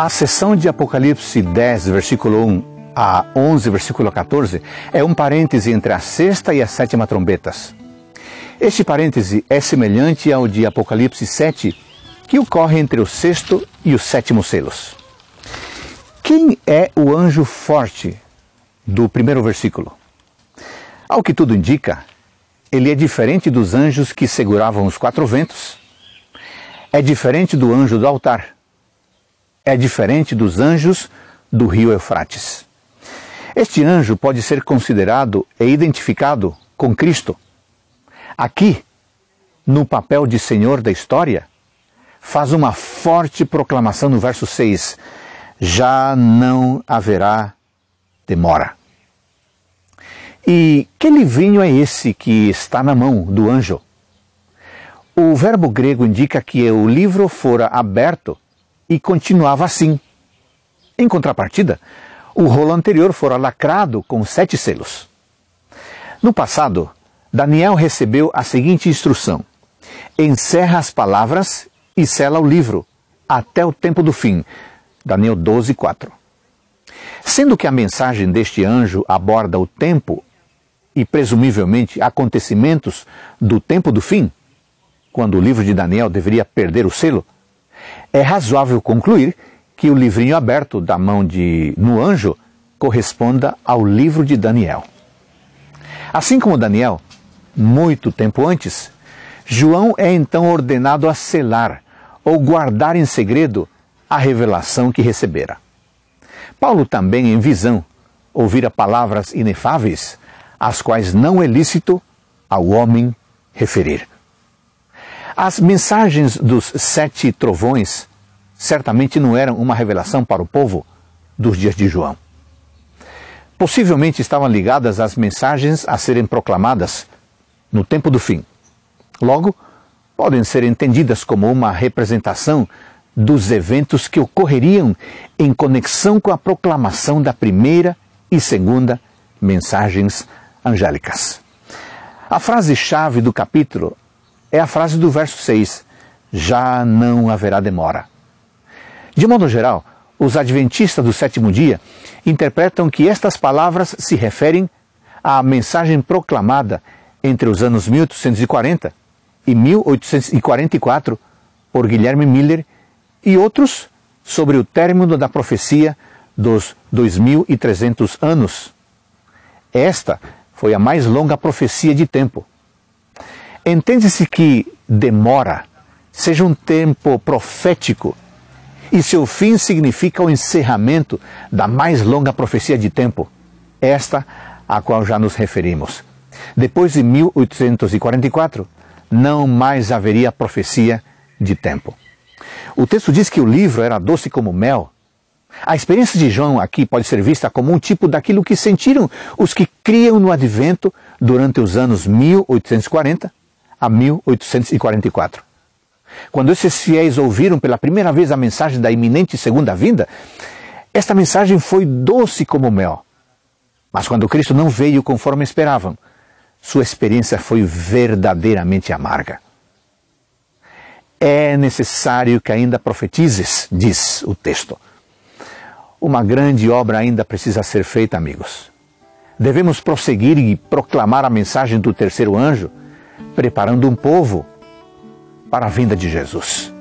A sessão de Apocalipse 10, versículo 1 a 11, versículo 14, é um parêntese entre a sexta e a sétima trombetas. Este parêntese é semelhante ao de Apocalipse 7, que ocorre entre o sexto e o sétimo selos. Quem é o anjo forte do primeiro versículo? Ao que tudo indica, ele é diferente dos anjos que seguravam os quatro ventos, é diferente do anjo do altar, é diferente dos anjos do rio Eufrates. Este anjo pode ser considerado e identificado com Cristo. Aqui, no papel de Senhor da história, faz uma forte proclamação no verso 6: já não haverá demora. E que livrinho é esse que está na mão do anjo? O verbo grego indica que o livro fora aberto e continuava assim. Em contrapartida, o rolo anterior fora lacrado com sete selos. No passado, Daniel recebeu a seguinte instrução: encerra as palavras e sela o livro até o tempo do fim. Daniel 12, 4. Sendo que a mensagem deste anjo aborda o tempo e presumivelmente acontecimentos do tempo do fim, quando o livro de Daniel deveria perder o selo, é razoável concluir que o livrinho aberto da mão de no anjo corresponda ao livro de Daniel. Assim como Daniel, muito tempo antes, João é então ordenado a selar ou guardar em segredo a revelação que recebera. Paulo também, em visão, ouvira palavras inefáveis, as quais não é lícito ao homem referir. As mensagens dos sete trovões certamente não eram uma revelação para o povo dos dias de João. Possivelmente estavam ligadas às mensagens a serem proclamadas no tempo do fim. Logo, podem ser entendidas como uma representação dos eventos que ocorreriam em conexão com a proclamação da primeira e segunda mensagens angélicas. A frase-chave do capítulo é a frase do verso 6: Já não haverá demora. De modo geral, os adventistas do sétimo dia interpretam que estas palavras se referem à mensagem proclamada entre os anos 1840 e 1844 por Guilherme Miller e outros sobre o término da profecia dos 2300 anos. Esta foi a mais longa profecia de tempo. Entende-se que demora seja um tempo profético e seu fim significa o encerramento da mais longa profecia de tempo, esta a qual já nos referimos. Depois de 1844, não mais haveria profecia de tempo. O texto diz que o livro era doce como mel. A experiência de João aqui pode ser vista como um tipo daquilo que sentiram os que criam no advento durante os anos 1840 a 1844. Quando esses fiéis ouviram pela primeira vez a mensagem da iminente segunda vinda, esta mensagem foi doce como mel. Mas quando Cristo não veio conforme esperavam, sua experiência foi verdadeiramente amarga. É necessário que ainda profetizes, diz o texto. Uma grande obra ainda precisa ser feita, amigos. Devemos prosseguir e proclamar a mensagem do terceiro anjo, preparando um povo para a vinda de Jesus.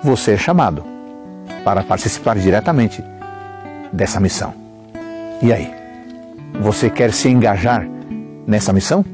Você é chamado para participar diretamente dessa missão. E aí? Você quer se engajar nessa missão?